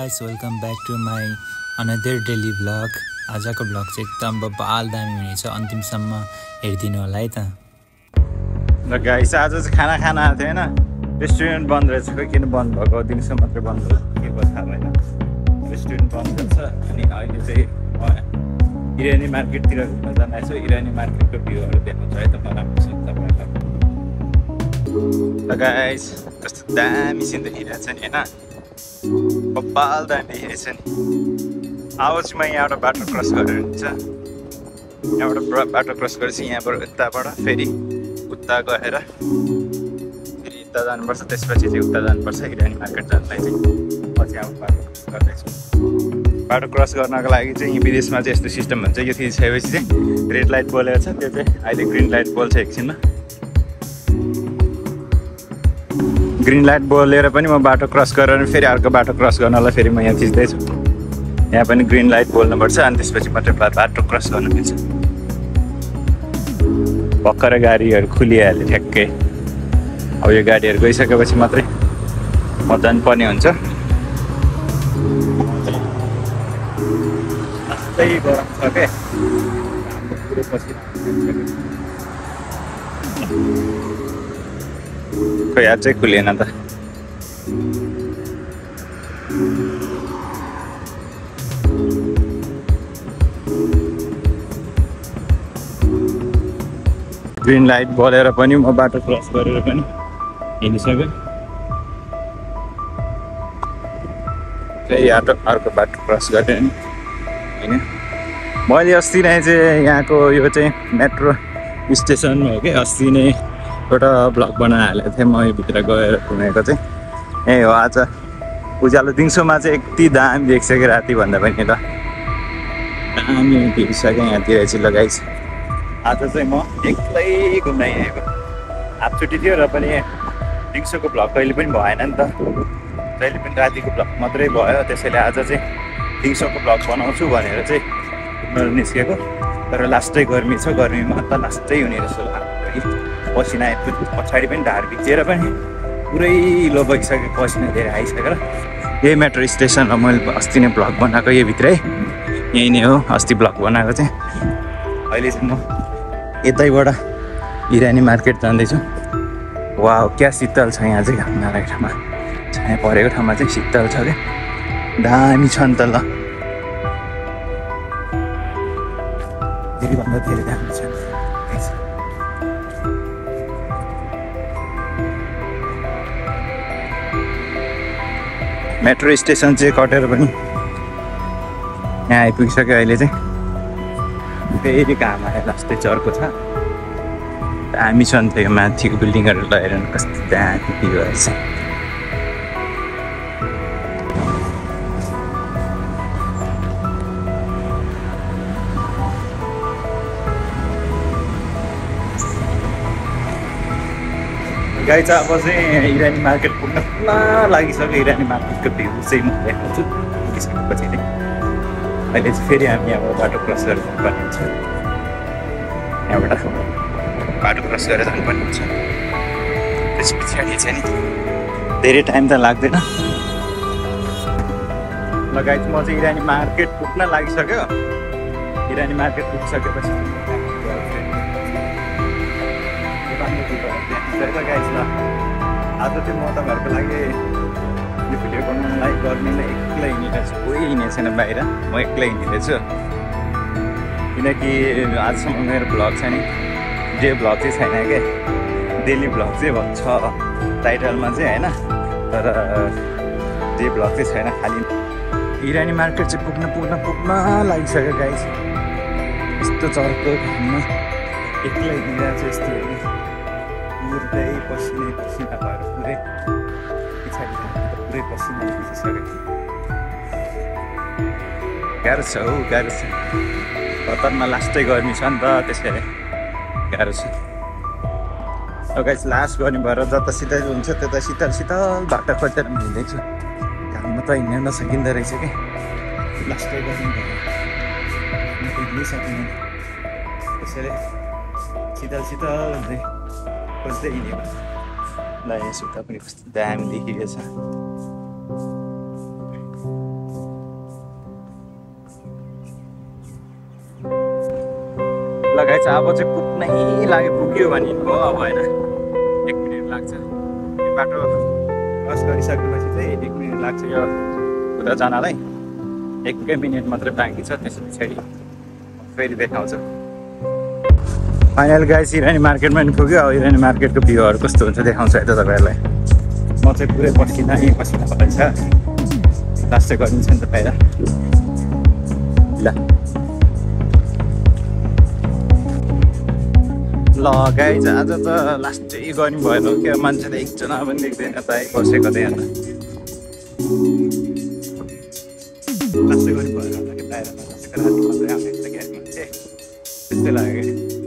Guys welcome back to my another daily vlog आजको vlog चाहिँ एकदम बबाल दामी हुनेछ अन्तिमसम्म हेरिदिनु होला है त। र गाइस आज चाहिँ खाना खान आएको थियो होइन। रेस्टुरेन्ट बन्द रहेछ खोइ किन बन्द भएको? दिउँसो मात्रै बन्द रहेछ के थाहा भएन। रेस्टुरेन्ट बन्द रहेछ अनि अहिले चाहिँ इरानी मार्केटतिर घुम्न जाँदैछु छु इरानी मार्केटको भ्यूहरू देखाउँछु है त म राम्रोसँग तपाईँहरूलाई। गाइस कस्तो दामी सिन देखिरहेको छ नि होइन? दामी देखिरहेछ नि। अब चाहिँ म यहाँबाट बाटो क्रस गरेर हुन्छ यहाँबाट बाटो क्रस गरेपछि यहाँबाट उताबाट फेरि उता गएर फेरि उता जानुपर्छ। त्यसपछि चाहिँ उता जानुपर्छ। इरानी मार्केट जानलाई चाहिँ पछि अब बाटो क्रस गर्दैछु। बाटो क्रस गर्नको लागि चाहिँ विदेशमा चाहिँ यस्तो सिस्टम हुन्छ। यो थिइसकेपछि चाहिँ रेड लाइट बोलेको छ। त्यो चाहिँ अहिले ग्रिन लाइट बोल्छ एकछिनमा। ग्रिन लाइट बोलेर पनि म बाटो क्रस गरेर फेरि अर्को बाटो क्रस गर्नलाई फेरि म यहाँ थिच्दैछु। यहाँ पनि ग्रिन लाइट बोल्नुपर्छ अनि त्यसपछि मात्रै बाटो क्रस गर्नु मिल्छ। भर्खर गाडीहरू खुलिहाल्यो ठ्याक्कै। अब यो गाडीहरू गइसकेपछि मात्रै म जानुपर्ने हुन्छ। गरम छ खोइ चाहिँ खुलेन त। ग्रिन लाइट बलेर पनि म बाटो क्रस गरेर पनि हिँडिसकेँ। त्यही बाटो अर्को बाटो क्रस गरेँ होइन? मैले अस्ति नै चाहिँ यहाँको यो चाहिँ मेट्रो स्टेसन हो कि अस्ति नै एउटा ब्लग बनाएर हालेको थिएँ। म भित्र गएर घुमेको चाहिँ। ए हो आज उज्यालो दिउँसोमा चाहिँ यति दामी देख्छ कि रातिभन्दा पनि ल। दामी देखिसकेँ यहाँतिर चाहिँ लगाइछ आज चाहिँ म एक्लै घुम्न हाफ छुट्टी थियो र पनि दिउँसोको भ्लग कहिले पनि भएन नि त। जहिले पनि रातिको भ्लग मात्रै भयो त्यसैले आज चाहिँ दिउँसोको भ्लग बनाउँछु भनेर चाहिँ घुम्न निस्केको। तर लास्टै गर्मी छ गर्मीमा त लास्टै हुने रहेछ पसिना पछाडि पनि ढाड भिजेर पनि पुरै लो भइसक्यो पसिना धेरै आइसकेर यही मेट्रो स्टेसन हो मैले अस्ति नै ब्लग बनाएको यही भित्रै। यहीँ नै हो अस्ति ब्लग बनाएको चाहिँ। अहिले चाहिँ म यतैबाट इरानी मार्केट जाँदैछु। वा क्या शीतल छ यहाँ चाहिँ घाम ठाउँमा। छाया परेको ठाउँमा चाहिँ शीतल छ क्या। दामी छ नि त ल। धेरैभन्दा धेरै दामी छ। मेट्रो स्टेसन चाहिँ कटेर पनि यहाँ आइपुगिसक्यो अहिले चाहिँ। फेरि घाम आयो लास्टै चर्को छ। दामी छ नि त यो माथिको बिल्डिङहरू लगेर कस्तो दामी भएछ गाई अब चाहिँ इरानी मार्केट पुग्न पुग्न लागिसक्यो इरानी मार्केटको भ्यू चाहिँ म देखाउँछु पुगिसकेपछि चाहिँ अहिले चाहिँ फेरि हामी अब बाटो क्रस गरेर जानुपर्ने हुन्छ। यहाँबाट बाटो क्रस गरेर जानुपर्ने हुन्छ। त्यस पछाडि चाहिँ नि धेरै टाइम त लाग्दैन। लगायत म चाहिँ इरानी मार्केट पुग्न लागिसक्यो। इरानी मार्केट पुगिसकेपछि गाइस ल आज चाहिँ म तपाईँहरूको लागि यो भिडियो बनाउनुलाई गर्मीलाई एक्लै हिँडिरहेको छु। कोही हिँडेको छैन बाहिर म एक्लै हिँडिरहेछु किनकि आजसम्म मेरो भ्लग छ नि डे भ्लग चाहिँ छैन क्या डेली भ्लग चाहिँ छ टाइटलमा चाहिँ होइन तर डे भ्लग चाहिँ छैन खालि। इरानी मार्केट चाहिँ पुग्न पुग्न पुग्न लागिसक्यो गाइस यस्तो चर्को घाममा एक्लै हिँडिरहेको छु यस्तो पुरै पसिनै पसिना भएर पुरै पछाडि पुरै पसिना भिजिसक्यो गाह्रो छ हौ गाह्रो छ कतरमा लास्टै गर्मी छ नि त त्यसैले. गाह्रो छ गाइस लास्ट गर्ने भएर जता शीतल हुन्छ त्यता शीतल शीतल बाटो खोजेर हिँड्दैछु घाममा त हिँड्न नसकिँदो रहेछ कि? लास्टै गर्नु हिँड्नै सकिँदैन त्यसैले शीतल शीतल हुँदै। खोज्दै हिँडेको ल यसो पनि कस्तो दामी देखिरहेछ लगाएछ अब चाहिँ पुग्नै लाग्यो पुग्यो भने हो अब होइन एक मिनट लाग्छ यो बाटो क्रस गरिसकेपछि चाहिँ एक मिनट लाग्छ यो उता जानलाई एकै मिनट मात्रै बाँकी छ त्यस पछाडि फेरि देखाउँछ फाइनल गाइस इरानी मार्केटमा पनि पुग्यो अब इरानी मार्केटको भ्यूहरू कस्तो हुन्छ देखाउँछ यता तपाईँहरूलाई म चाहिँ पुरै पसिना यहीँ परेको छ लास्ट चाहिँ गरिन्छ नि त बाहिर ल। ल चाहिँ आज त लास्टै गर्नु भएन क्या मान्छे त एकजना पनि देख्दैन त है बसेको त्यहाँ त लास्टै गर्नु भएन त मान्छे त्यस्तै लाग्यो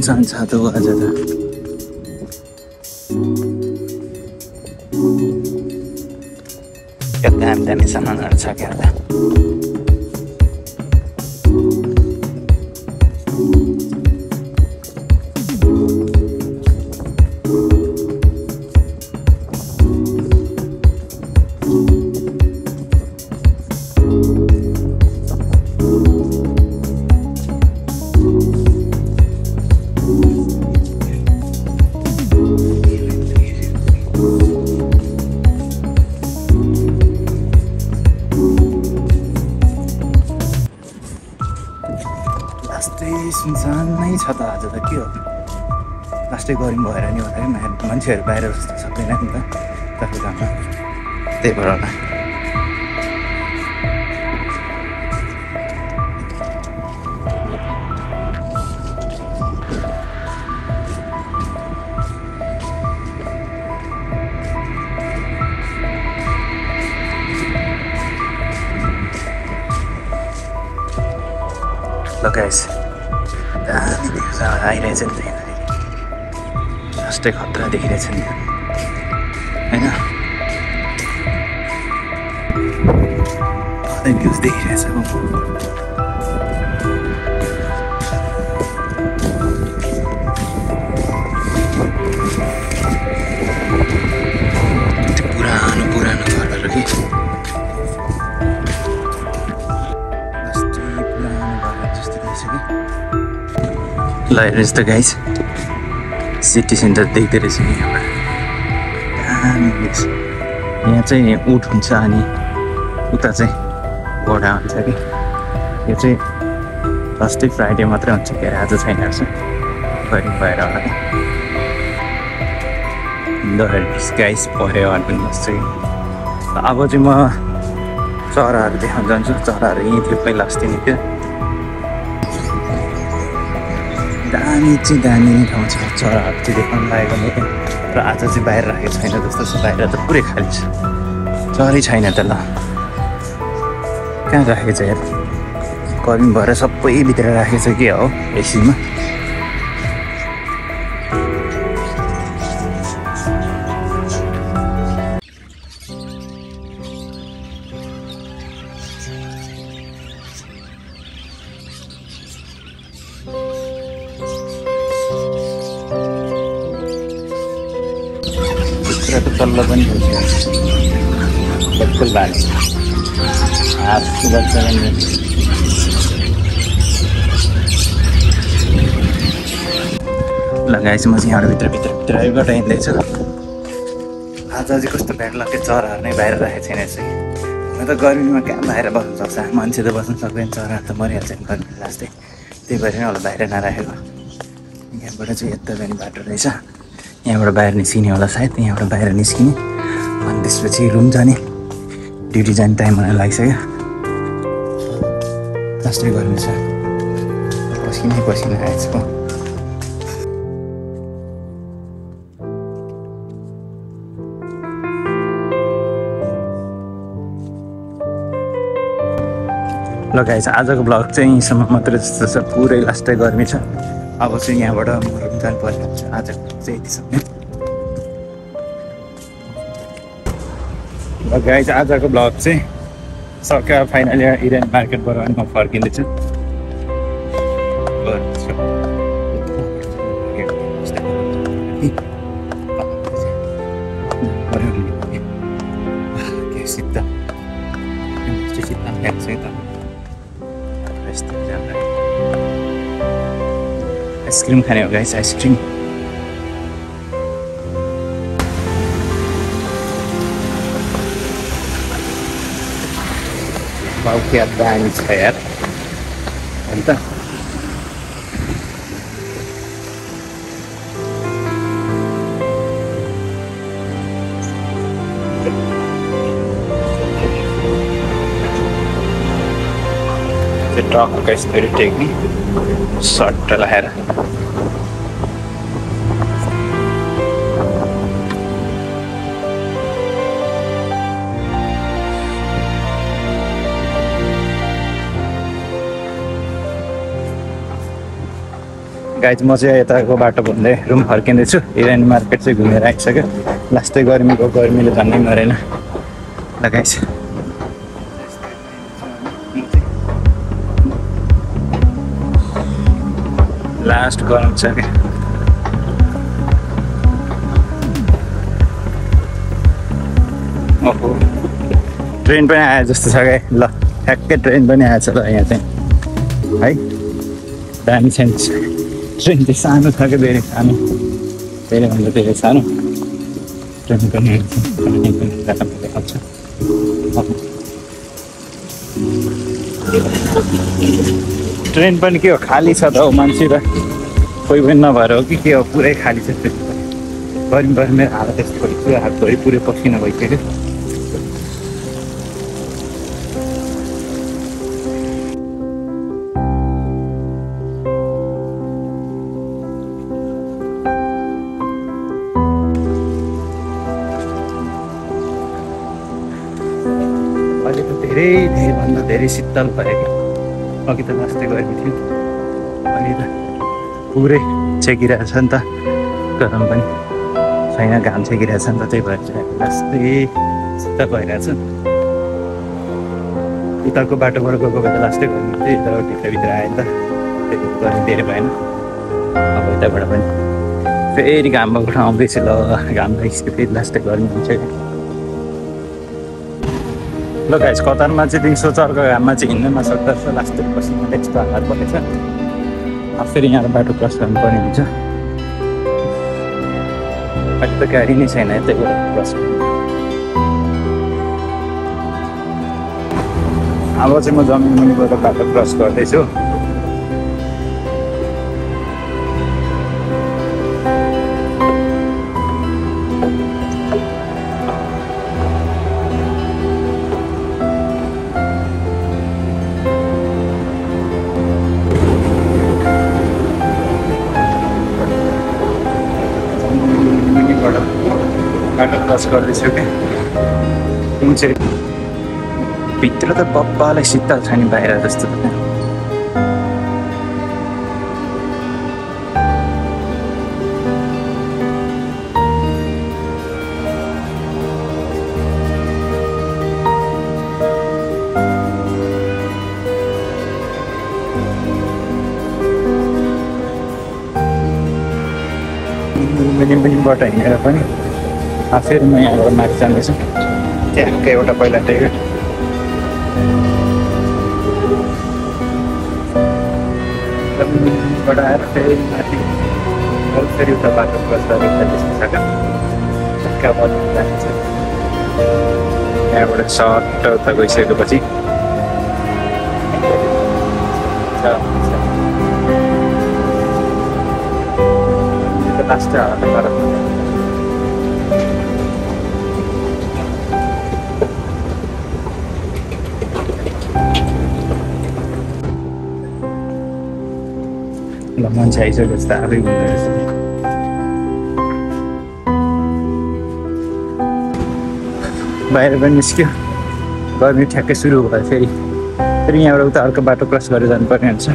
सुनसान छ त हो आज त क्या दामी दामी सामानहरू छ क्या त लास्टै सुनसान नै छ त आज त के हो लास्टै गरौँ भएर नि होला मा- मान्छेहरू बाहिर जस्तो सक्दैन नि त तपाईँकोमा त्यही भएर होला गाइस दामी नि त यहाँनिर लास्टै खतरा देखिरहेछ नि होइन भ्युज देखिरहेछ पुरानो पुरानो घरहरू ल हेर्नुहोस् त गाइस सिटी सेन्टर देख्दो रहेछ देख्छ यहाँ चाहिँ उठ हुन्छ अनि उता चाहिँ घोडा हुन्छ कि? यो चाहिँ फर्स्टै फ्राइडे मात्रै हुन्छ के आज छैन रहेछ। गरी भएर होला ल हेर्नुहोस् गाइस पऱ्यो भने जस्तै अब चाहिँ म चराहरू देखाउन जान्छु। चराहरू यहीँ थियो पहिला अस्ति नै थियो। दामी चाहिँ दामी नै ठाउँ छ। चराहरू चाहिँ देखाउनु लागेको नै र आज चाहिँ बाहिर राखेको छैन जस्तो छ। बाहिर त पुरै खाली छ। चरै छैन त ल। कहाँ राखेको छ यार? कर्मी भएर सबै भित्र राखेको छ के हो? एसीमा? त तल्लो पनि बाँकी हात भने लगाएपछि म चाहिँ यहाँबाट भित्र भित्रबाट हिँड्दैछु आज चाहिँ कस्तो ब्याड लाग्यो चराहरू नै बाहिर राखेको छैन चाहिँ म त गर्मीमा कहाँ बाहिर बस्नु सक्छ मान्छे त बस्नु सक्दैन चराहरू त मरिहाल्छ नि गर्मी लास्टै त्यही भएर नै होला बाहिर नराखेको यहाँबाट चाहिँ यता जाने बाटो रहेछ यहाँबाट बाहिर निस्किने होला सायद यहाँबाट बाहिर निस्किने। अनि त्यसपछि रुम जाने। ड्युटी जाने टाइम हुन लागिसक्यो। लास्टै गर्नु छ। पसिनै पसिना आएछ म ल गाइस आजको ब्लग चाहिँ यहीँसम्म मात्रै जस्तो छ। पुरै लास्टै गर्मी छ। अब चाहिँ यहाँबाट जानु परिरहेको छ। आजको चाहिँ यतिसम्म ल गाइस आजको ब्लग चाहिँ सक्यो फाइनली इरान मार्केटबाट अनि म फर्किँदैछु। आइसक्रिम खाने हो गाइस आइसक्रिम। बाउकी दामी छ यार। अन्त त्यो ट्रकको यस्तरी टेक्ने सट्ट लगाएर गाइज म चाहिँ यताको बाटो भन्दै रुम फर्किँदैछु इरानी मार्केट चाहिँ घुमेर आइसक्यो। लास्टै गर्मीको गर्मीले झन्नै मरेन। ल गाइस लास्ट गरम छ क्या। ओहो। ट्रेन पनि आयो जस्तो छ क्या। ल ठ्याक्कै ट्रेन पनि आएछ ल यहाँ चाहिँ। है? दामी छ ट्रेन चाहिँ सानो छ क्या धेरै सानो धेरैभन्दा धेरै सानो ट्रेन पनि आउँछ ट्रेन पनि के हो खाली छ त हौ मान्छे र कोही पनि नभएर हो कि के हो पुरै खाली छ गर्मी गर्मी मेरो हालत यस्तो भइसक्यो हातभरि पुरै पसिना भइसक्यो भयो कि अघि त लास्टै गर्मी थियो। अहिले त पुरै छेकिरहेछ नि त। गरम पनि छैन घाम छेकिरहेछ नि त। त्यही भएर चाहिँ लास्टै शीतल भइरहेछ उताको बाटोबाट गएको त लास्टै गर्मी थियो। यताबाट भित्रभित्र आयो नि त। भएर गर्मी धेरै भएन। अब यताबाट पनि फेरि घाम भएको ठाउँ आउँदैछु ल। घाम भइसक्यो फेरि लास्टै गर्मी हुन्छ ल गाइस कतारमा चाहिँ दिउँसो चर्को घाममा चाहिँ हिँड्न नसक्दा रहेछ लास्टै पसिना यस्तो हालत परेछ अब फेरि यहाँ बाटो क्रस गर्नुपर्ने हुन्छ। अहिले त गाडी नै छैन त्यही भएर क्रस अब चाहिँ म जमिन मुनिबाट बाटो क्रस गर्दैछु। गर्दैछु क्या कुन चाहिँ भित्र त बब्बालाई शीतल छ नि बाहिर जस्तो मुनिबाट हिँडेर पनि फेरि म यहाँबाट माथि जाँदैछु। ट्याक्कै एउटा पहिला टेक्यो आएर फेरि माथि फेरि उता बाटो क्रस गरेर सर्ट उता गइसकेपछि लास्ट हाल्नु ल मान्छे आइसक्यो जस्तो आफै हुँदो रहेछ बाहिर पनि निस्क्यो गर्मी ठ्याक्कै सुरु भयो फेरि फेरि यहाँबाट उता अर्को बाटो क्रस गरेर जानुपर्ने हुन्छ।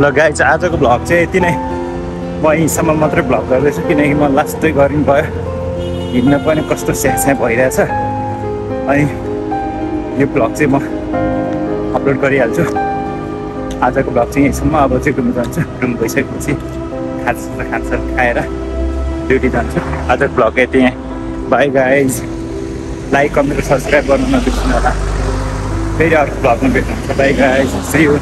ल गाई चाहिँ आजको भ्लग चाहिँ यति नै म यहीँसम्म मात्रै भ्लग गर्दैछु किनकि म लास्टै गरिनु भयो हिँड्न पनि कस्तो स्यास्या भइरहेछ। अनि यो भ्लग चाहिँ म अपलोड गरिहाल्छु। आजको भ्लग चाहिँ यहीँसम्म। अब चाहिँ घुम्नु जान्छु। रुम गइसकेपछि खाजा खाजा खाएर ड्युटी जान्छु। आजको भ्लग यति। यहाँ bye guys. Like comment subscribe गर्नु नबिर्सिनु होला। फेरि अर्को भ्लगमा भेट्नुहुन्छ। By guys. यू